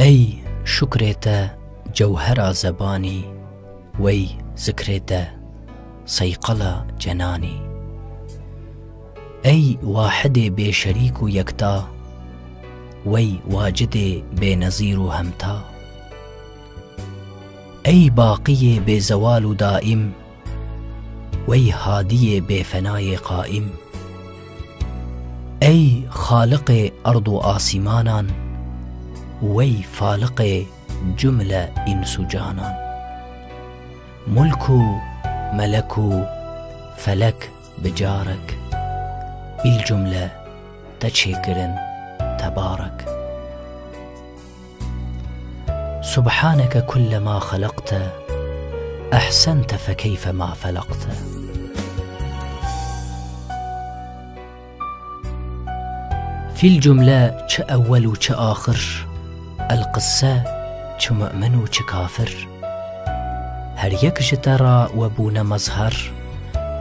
ئەی شکرێتە جەوهرە زەبانی وەی زکرێتە سەیقەڵە جەنانی. ئەی واحدێ بێشەریک و یەکتا وەی واجدێ بێنەزیر و هەمتا. ئەی باقیێ بێزەوال و دائیم وەی هادیێ بێفەنایێ قائیم. ئەی خالقێ ئەرد و ئاسیمانان وەی فالقێ جملە ئینس و جانان ملک و فەلەک بجارك بالجملة تشكرن تبارك سبحانك كلما خلقت أحسنت فكيف ما فلقت. في الجملة أول و آخر القصة مؤمن و كافر هر يك ترى وبون مظهر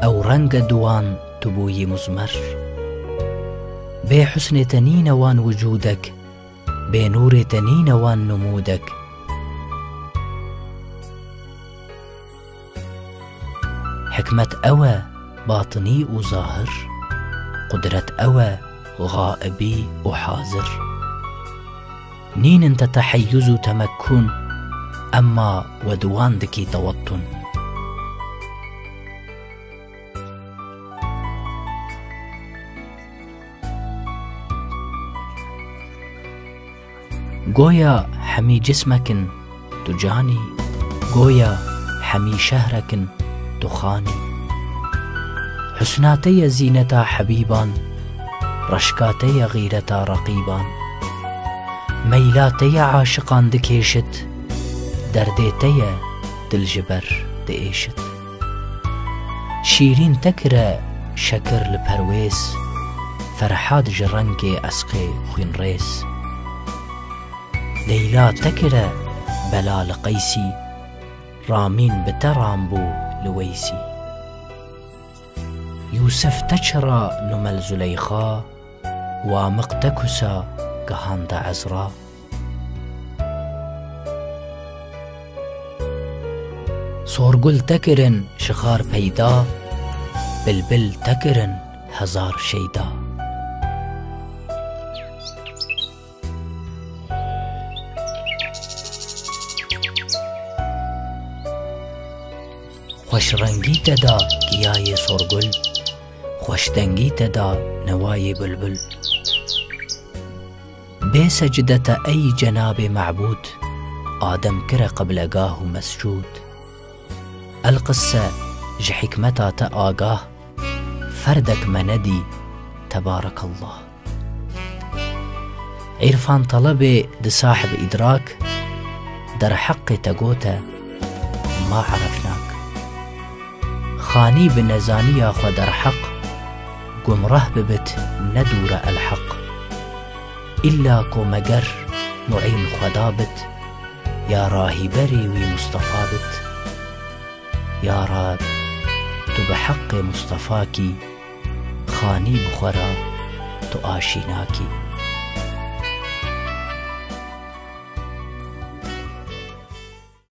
أو رنگ دوان تبوي مزمر. بێ حسنێتە نینەوان وجودك بێ نورێتە نینەوان نمودك حكمت ئەوە باطني و ظاهر قدرت ئەوە غائبي و حاضر. نين انت تحيز تمكن أما ودوان دكي توطن گۆیا هەمی جسمەکن دوجانی گۆیا هەمی شەهرەکن دوخانی حسناتەیە زیینەتا حەبیبان ڕشکاتەیە غیرەتا ڕقیبان مەیلاتەیە عاشقان دکێشت دەردێتەیە دلژبەر دئێشت شیرین تەکرە شەکر لە پەروێز فەرحات ژ ڕەنگێ ئەسقێ خوێنڕێز لەیلا تەکرە بەلا لە قەیسی ڕامین بتەڕام بوو لەوەیسی یوسف تەچڕا وامق گەهاندە عەزرا سۆرگل تەکردن شخار پەیدا بلبل تەکردن هەزار شەیدا خۆشڕەنگی تەدا گیایە سۆرگل خۆشتەنگی تەدا نەوایە بلبل. بسجدة أي جناب معبود. آدم كرة قبل أقاه مسجود. القصة جحكمتا تآقاه فردك مندي تبارك الله. عرفان طلبي دي صاحب إدراك. در حق تقوتا ما عرفناك. خاني بنزانيا در حق. قم رهببت ندور الحق. إلا كو مگر نعيم خدابت يا راهي بري وي مصطفى بت يا راد تو بحق مصطفاكي. خاني بخرا تو آشيناكي